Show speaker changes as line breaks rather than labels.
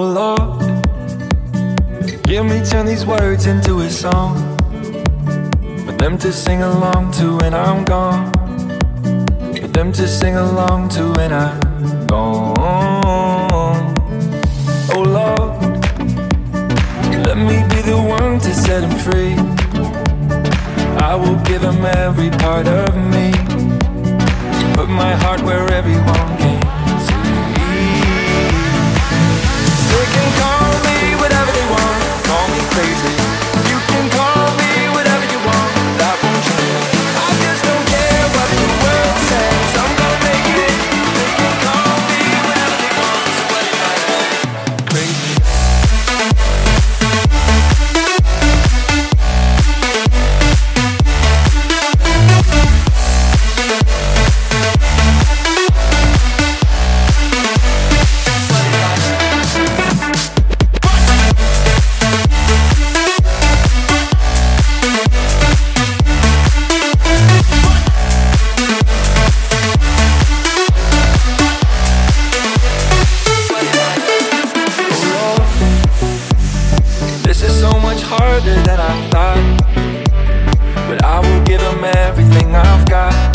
Oh Lord, give me turn these words into a song for them to sing along to when I'm gone. For them to sing along to when I'm gone. Oh Lord, let me be the one to set him free. I will give him every part of me. Put my heart where everyone can can call is so much harder than I thought. But I will give them everything I've got.